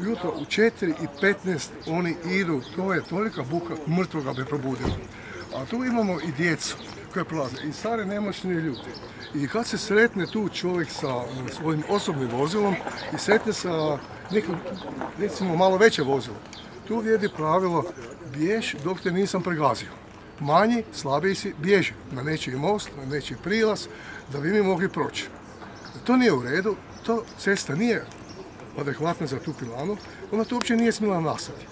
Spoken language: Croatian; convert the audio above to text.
Jutro u 4 i 15 oni idu, to je tolika buka, mrtvoga bi probudila. A tu imamo i djecu koje prolaze, i stare nemoćne ljudi. I kad se sretne tu čovjek sa um, svojim osobnim vozilom i sretne sa nekim, recimo, malo veće vozilo, tu vrijedi pravilo bješ dok te nisam pregazio. Manji, slabiji si, bježi na nečiji most, na nečiji prilaz, da bi mi mogli proći. To nije u redu, to cesta nije adekvatna za tu pilanu, ona tu uopće nije smjela nastati.